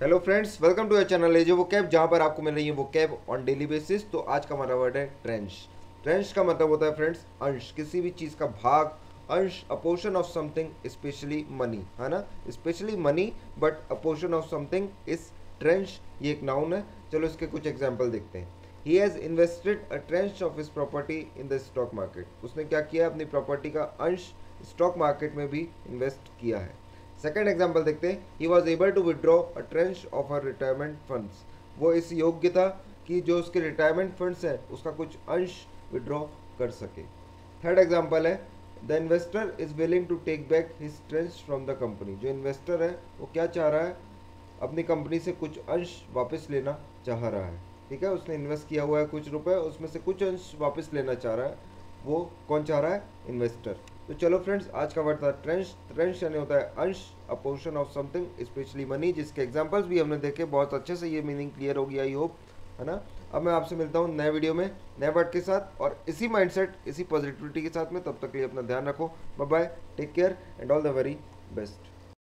Hello friends welcome to your channel एजे वो कैब जहाँ पर आपको मिल रही है वो कैब ऑन डेली बेसिस तो आज का हमारा वर्ड है ट्रेंच ट्रेंच का मतलब होता है फ्रेंड्स अंश। किसी भी चीज़ का भाग, अंश a portion of something specially money है ना? Specially money but a portion of something is tranche ये एक नाउन है। चलो इसके कुछ एग्ज़ाम्पल देखते हैं। He has invested a tranche of his property in the stock market उसने क्या किया? अपनी प्रॉपर्टी का अंश स्टॉक मार्केट में भी इन्वेस्ट किया है। सेकेंड एग्ज़ाम्पल देखते हैं। He was able to withdraw a tranche of her retirement funds वो इस योग्य था कि जो उसके रिटायरमेंट फंड्स हैं, उसका कुछ अंश विड्रॉ कर सके। थर्ड एग्ज़ाम्पल है। The investor is willing to take back his tranche from the company जो इन्वेस्टर है, वो क्या चाह रहा है? अपनी कंपनी से कुछ अंश वापस लेना चाह रहा है। ठीक है? उसने इन्वेस्ट किया हुआ है कुछ रुपए, उसमें से कुछ अंश वापस लेना चाह रहा है। वो कौन चाह रहा है? इन्वेस्टर तो चलो फ्रेंड्स आज का वर्ड था ट्रेंस ट्रेंश यानी होता है अंश a portion of something specially money जिसके एग्जाम्पल्स भी हमने देखे, बहुत अच्छे से ये मीनिंग क्लियर हो गया आई होप है ना? अब मैं आपसे मिलता हूँ नए वीडियो में, नए वर्ड के साथ और इसी माइंडसेट इसी पॉजिटिविटी के साथ में, तब तक के लिए अपना ध्यान रखो. Bye bye take care and all the very best